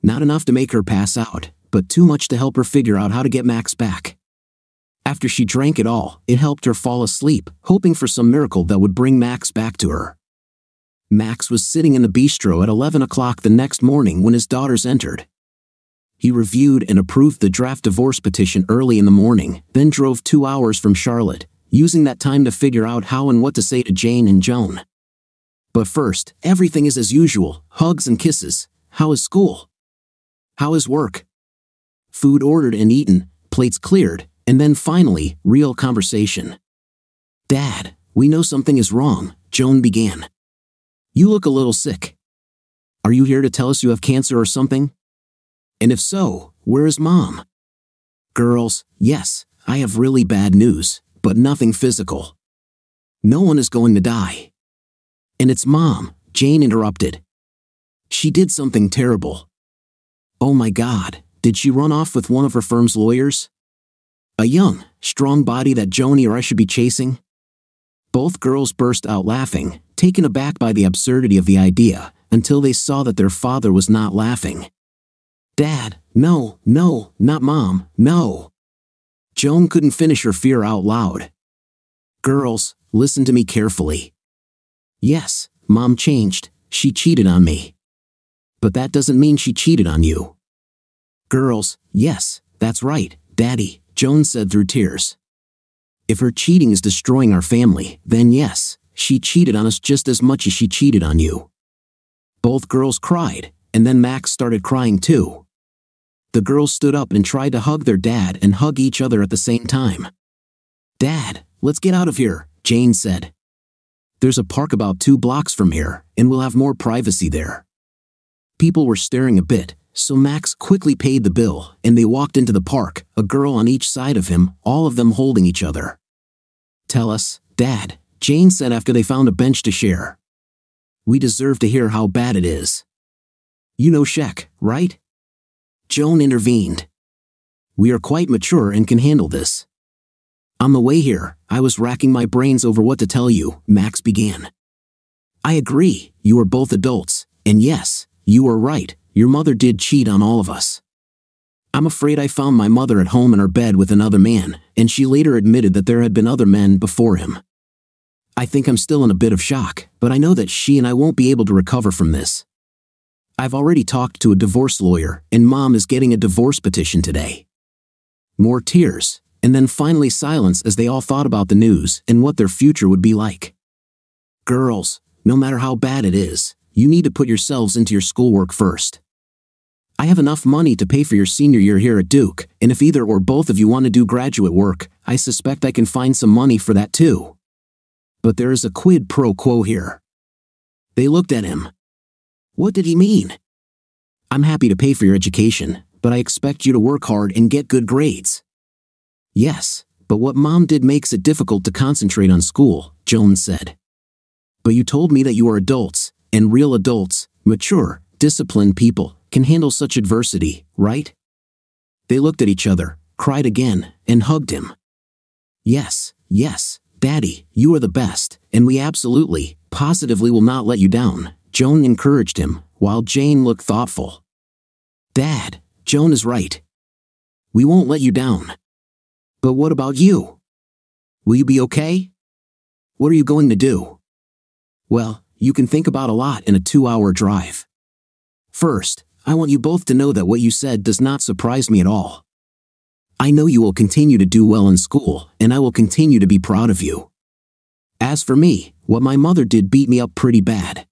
Not enough to make her pass out, but too much to help her figure out how to get Max back. After she drank it all, it helped her fall asleep, hoping for some miracle that would bring Max back to her. Max was sitting in the bistro at 11 o'clock the next morning when his daughters entered. He reviewed and approved the draft divorce petition early in the morning, then drove two hours from Charlotte, using that time to figure out how and what to say to Jane and Joan. But first, everything is as usual hugs and kisses. How is school? How is work? Food ordered and eaten, plates cleared, and then finally, real conversation. Dad, we know something is wrong, Joan began. You look a little sick. Are you here to tell us you have cancer or something? And if so, where is mom? Girls, yes, I have really bad news, but nothing physical. No one is going to die. And it's mom, Jane interrupted. She did something terrible. Oh my god, did she run off with one of her firm's lawyers? A young, strong body that Joni or I should be chasing? Both girls burst out laughing, taken aback by the absurdity of the idea, until they saw that their father was not laughing. Dad, no, no, not mom, no. Joan couldn't finish her fear out loud. Girls, listen to me carefully. Yes, mom changed, she cheated on me. But that doesn't mean she cheated on you. Girls, yes, that's right, daddy, Joan said through tears. If her cheating is destroying our family, then yes, she cheated on us just as much as she cheated on you. Both girls cried, and then Max started crying too. The girls stood up and tried to hug their dad and hug each other at the same time. Dad, let's get out of here, Jane said. There's a park about two blocks from here, and we'll have more privacy there. People were staring a bit, so Max quickly paid the bill and they walked into the park, a girl on each side of him, all of them holding each other. Tell us, Dad, Jane said after they found a bench to share. We deserve to hear how bad it is. You know Shek, right? Joan intervened. We are quite mature and can handle this. On the way here, I was racking my brains over what to tell you, Max began. I agree, you are both adults, and yes, you are right, your mother did cheat on all of us. I'm afraid I found my mother at home in her bed with another man, and she later admitted that there had been other men before him. I think I'm still in a bit of shock, but I know that she and I won't be able to recover from this. I've already talked to a divorce lawyer, and mom is getting a divorce petition today. More tears, and then finally silence as they all thought about the news and what their future would be like. Girls, no matter how bad it is, you need to put yourselves into your schoolwork first. I have enough money to pay for your senior year here at Duke, and if either or both of you want to do graduate work, I suspect I can find some money for that too. But there is a quid pro quo here. They looked at him. What did he mean? I'm happy to pay for your education, but I expect you to work hard and get good grades. Yes, but what mom did makes it difficult to concentrate on school, Jones said. But you told me that you are adults, and real adults, mature, disciplined people, can handle such adversity, right? They looked at each other, cried again, and hugged him. Yes, yes, Daddy, you are the best, and we absolutely, positively will not let you down, Joan encouraged him, while Jane looked thoughtful. Dad, Joan is right. We won't let you down. But what about you? Will you be okay? What are you going to do? Well, you can think about a lot in a two hour drive. First, I want you both to know that what you said does not surprise me at all. I know you will continue to do well in school, and I will continue to be proud of you. As for me, what my mother did beat me up pretty bad.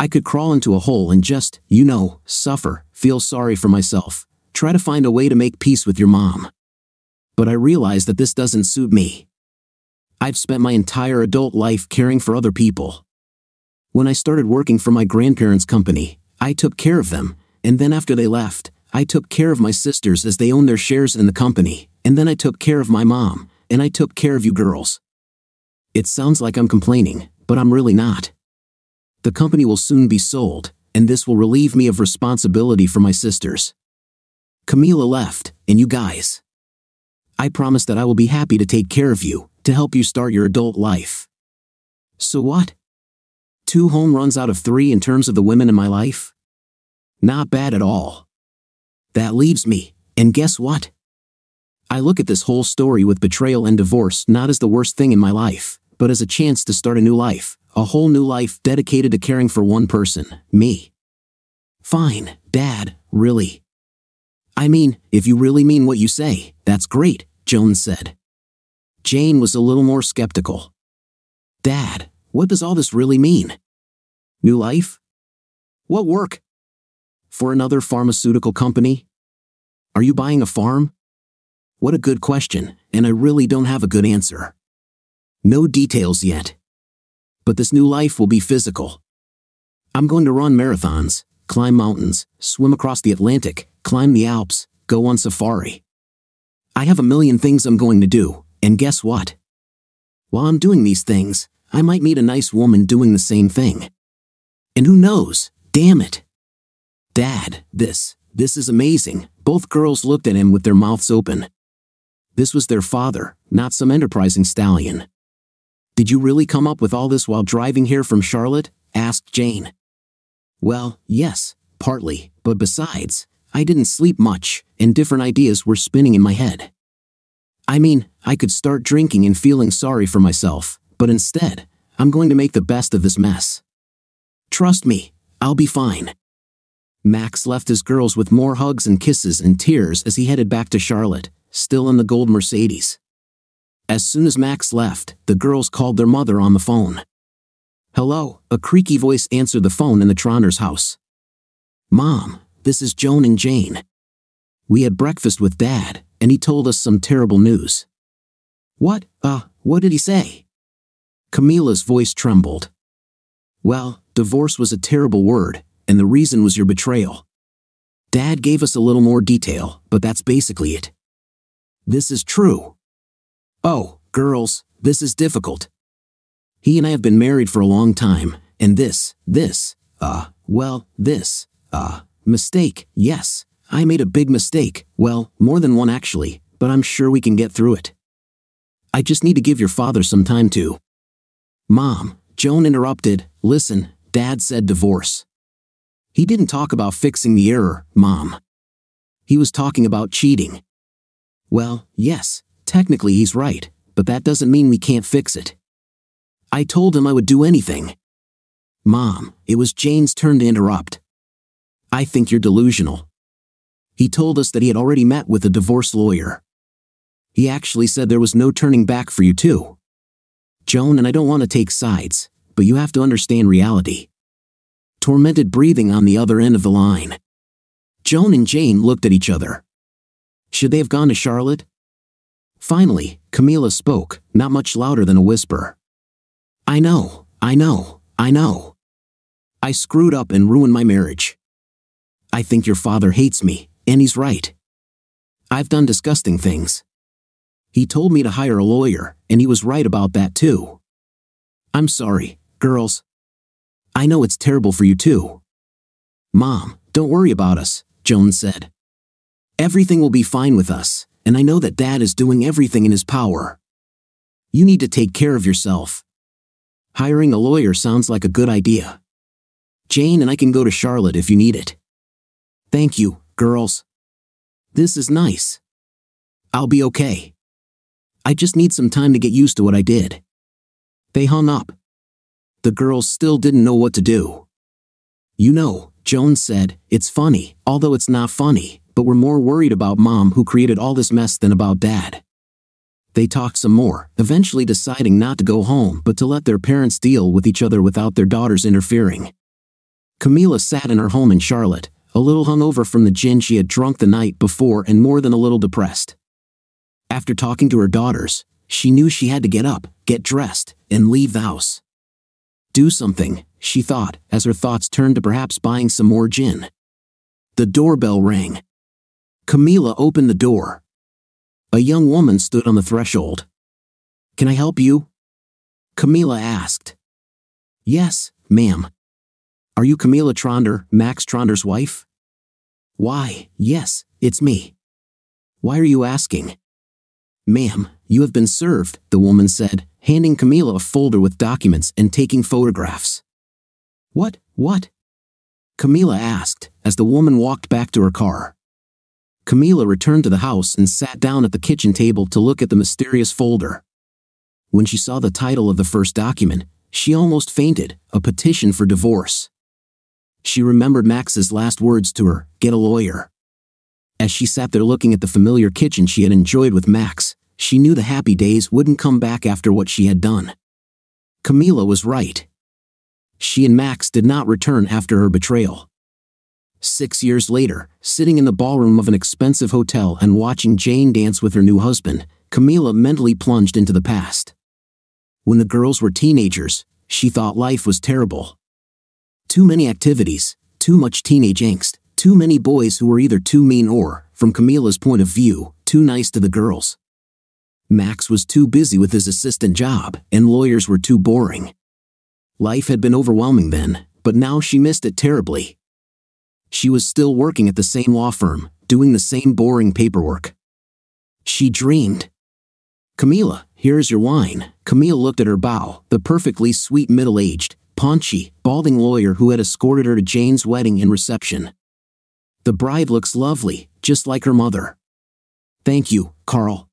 I could crawl into a hole and just, you know, suffer, feel sorry for myself, try to find a way to make peace with your mom. But I realize that this doesn't suit me. I've spent my entire adult life caring for other people. When I started working for my grandparents' company, I took care of them, and then after they left, I took care of my sisters as they owned their shares in the company, and then I took care of my mom, and I took care of you girls. It sounds like I'm complaining, but I'm really not. The company will soon be sold, and this will relieve me of responsibility for my sisters. Camila left, and you guys. I promise that I will be happy to take care of you, to help you start your adult life. So what? Two home runs out of three in terms of the women in my life? Not bad at all. That leaves me, and guess what? I look at this whole story with betrayal and divorce not as the worst thing in my life, but as a chance to start a new life, a whole new life dedicated to caring for one person, me. Fine, Dad, really. I mean, if you really mean what you say, that's great, Jones said. Jane was a little more skeptical. Dad, what does all this really mean? New life? What work? For another pharmaceutical company? Are you buying a farm? What a good question, and I really don't have a good answer. No details yet. But this new life will be physical. I'm going to run marathons, climb mountains, swim across the Atlantic, climb the Alps, go on safari. I have a million things I'm going to do, and guess what? While I'm doing these things, I might meet a nice woman doing the same thing. And who knows? Damn it. Dad, this, this is amazing. Both girls looked at him with their mouths open. This was their father, not some enterprising stallion. Did you really come up with all this while driving here from Charlotte? asked Jane. Well, yes, partly, but besides, I didn't sleep much, and different ideas were spinning in my head. I mean, I could start drinking and feeling sorry for myself, but instead, I'm going to make the best of this mess. Trust me, I'll be fine. Max left his girls with more hugs and kisses and tears as he headed back to Charlotte, still in the gold Mercedes. As soon as Max left, the girls called their mother on the phone. Hello, a creaky voice answered the phone in the Tronder's house. Mom, this is Joan and Jane. We had breakfast with Dad, and he told us some terrible news. What, uh, what did he say? Camila's voice trembled. Well, divorce was a terrible word, and the reason was your betrayal. Dad gave us a little more detail, but that's basically it. This is true. Oh, girls, this is difficult. He and I have been married for a long time, and this, this, uh, well, this, uh, mistake, yes, I made a big mistake, well, more than one actually, but I'm sure we can get through it. I just need to give your father some time to. Mom, Joan interrupted, listen, Dad said divorce. He didn't talk about fixing the error, Mom. He was talking about cheating. Well, yes, technically he's right, but that doesn't mean we can't fix it. I told him I would do anything. Mom, it was Jane's turn to interrupt. I think you're delusional. He told us that he had already met with a divorce lawyer. He actually said there was no turning back for you too. Joan and I don't want to take sides, but you have to understand reality. Tormented breathing on the other end of the line. Joan and Jane looked at each other. Should they have gone to Charlotte? Finally, Camila spoke, not much louder than a whisper. I know, I know, I know. I screwed up and ruined my marriage. I think your father hates me, and he's right. I've done disgusting things. He told me to hire a lawyer, and he was right about that too. I'm sorry, girls. I know it's terrible for you too. Mom, don't worry about us, Joan said. Everything will be fine with us, and I know that Dad is doing everything in his power. You need to take care of yourself. Hiring a lawyer sounds like a good idea. Jane and I can go to Charlotte if you need it. Thank you, girls. This is nice. I'll be okay. I just need some time to get used to what I did. They hung up. The girls still didn't know what to do. You know, Jones said, it's funny, although it's not funny, but we're more worried about mom who created all this mess than about dad. They talked some more, eventually deciding not to go home but to let their parents deal with each other without their daughters interfering. Camila sat in her home in Charlotte, a little hungover from the gin she had drunk the night before and more than a little depressed. After talking to her daughters, she knew she had to get up, get dressed, and leave the house. Do something, she thought, as her thoughts turned to perhaps buying some more gin. The doorbell rang. Camila opened the door. A young woman stood on the threshold. Can I help you? Camila asked. Yes, ma'am. Are you Camila Tronder, Max Tronder's wife? Why, yes, it's me. Why are you asking? Ma'am, you have been served, the woman said, handing Camila a folder with documents and taking photographs. What, what? Camila asked, as the woman walked back to her car. Camila returned to the house and sat down at the kitchen table to look at the mysterious folder. When she saw the title of the first document, she almost fainted, a petition for divorce. She remembered Max's last words to her, get a lawyer. As she sat there looking at the familiar kitchen she had enjoyed with Max, she knew the happy days wouldn't come back after what she had done. Camila was right. She and Max did not return after her betrayal. Six years later, sitting in the ballroom of an expensive hotel and watching Jane dance with her new husband, Camila mentally plunged into the past. When the girls were teenagers, she thought life was terrible. Too many activities, too much teenage angst, too many boys who were either too mean or, from Camila's point of view, too nice to the girls. Max was too busy with his assistant job, and lawyers were too boring. Life had been overwhelming then, but now she missed it terribly. She was still working at the same law firm, doing the same boring paperwork. She dreamed. Camila, here's your wine. Camila looked at her bow, the perfectly sweet middle-aged, paunchy, balding lawyer who had escorted her to Jane's wedding and reception. The bride looks lovely, just like her mother. Thank you, Carl.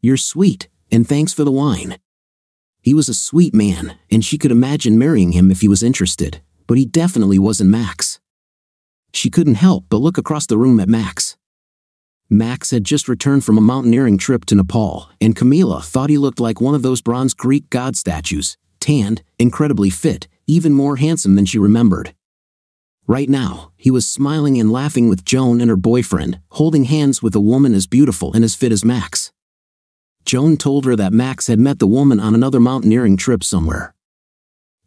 You're sweet, and thanks for the wine. He was a sweet man, and she could imagine marrying him if he was interested, but he definitely wasn't Max. She couldn't help but look across the room at Max. Max had just returned from a mountaineering trip to Nepal, and Camila thought he looked like one of those bronze Greek god statues, tanned, incredibly fit, even more handsome than she remembered. Right now, he was smiling and laughing with Joan and her boyfriend, holding hands with a woman as beautiful and as fit as Max. Joan told her that Max had met the woman on another mountaineering trip somewhere.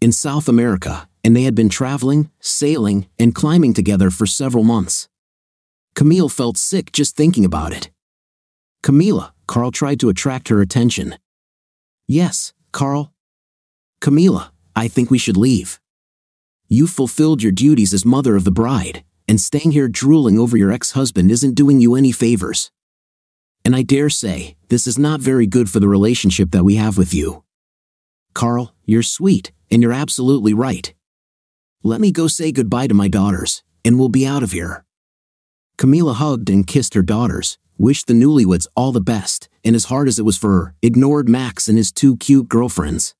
In South America, and they had been traveling, sailing, and climbing together for several months. Camille felt sick just thinking about it. Camila, Carl tried to attract her attention. Yes, Carl. Camila, I think we should leave. You've fulfilled your duties as mother of the bride, and staying here drooling over your ex-husband isn't doing you any favors. And I dare say, this is not very good for the relationship that we have with you. Carl, you're sweet, and you're absolutely right. Let me go say goodbye to my daughters, and we'll be out of here. Camila hugged and kissed her daughters, wished the newlyweds all the best, and as hard as it was for her, ignored Max and his two cute girlfriends.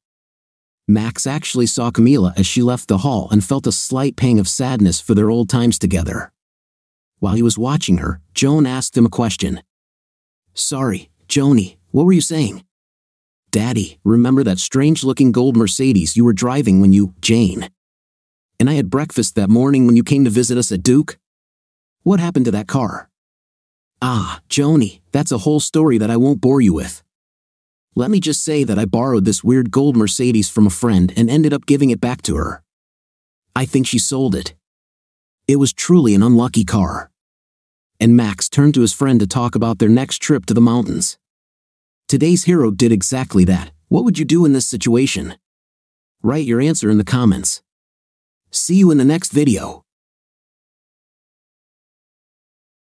Max actually saw Camila as she left the hall and felt a slight pang of sadness for their old times together. While he was watching her, Joan asked him a question. Sorry, Joni, what were you saying? Daddy, remember that strange-looking gold Mercedes you were driving when you, Jane? And I had breakfast that morning when you came to visit us at Duke? What happened to that car? Ah, Joni, that's a whole story that I won't bore you with. Let me just say that I borrowed this weird gold Mercedes from a friend and ended up giving it back to her. I think she sold it. It was truly an unlucky car. And Max turned to his friend to talk about their next trip to the mountains. Today's hero did exactly that. What would you do in this situation? Write your answer in the comments. See you in the next video.